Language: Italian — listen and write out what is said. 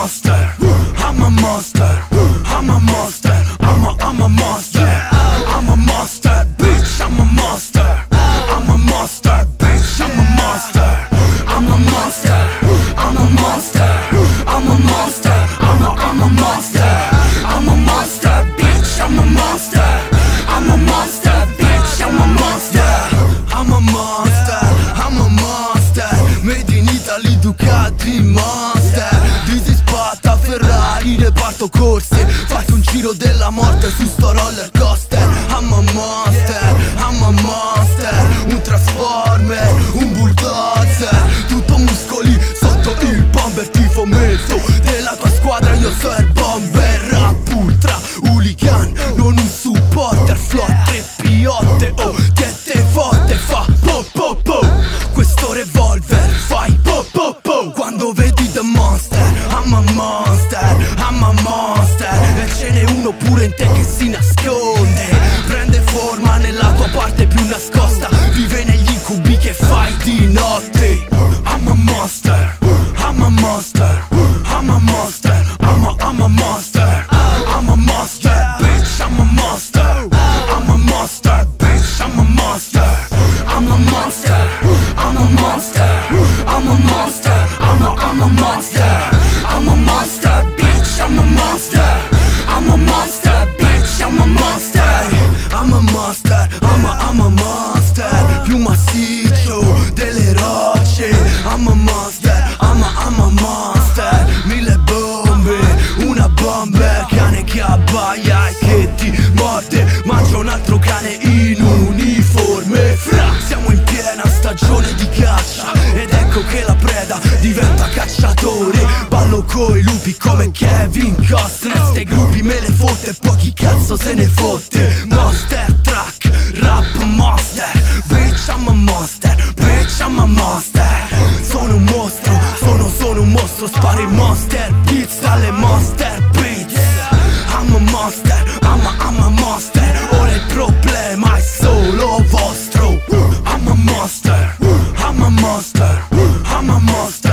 monster. I'm a monster. I'm a monster. I'm a I'm a monster. I'm a monster, bitch. I'm a monster. I'm a monster, bitch. I'm a monster. I'm a monster. I'm a monster. I'm a monster. I'm a I'm a monster. I'm a monster, bitch. I'm a monster. I'm a monster, bitch. I'm a monster. I'm a monster. I'm a monster. Made in Italy, Ducati, monster. Figlio della morte su sto roller coaster. I'm a monster, I'm a monster Un transformer, pure in te che si nasconde. Prende forma nella tua parte più nascosta. Vive negli incubi che fai di notte. I'm a monster, I'm a monster bomber Cane che abbaia e che ti morde. Mangia un altro cane in uniforme. Fra, siamo in piena stagione di caccia. Ed ecco che la preda diventa cacciatore. Ballo coi lupi come Kevin Costner. Ste gruppi me le fotte, pochi cazzo se ne fotte. Monster truck, rap monster. Bitch I'm a monster, bitch I'm a monster. Sono un mostro, sono, sono un mostro. Sparo i monster I'm a monster,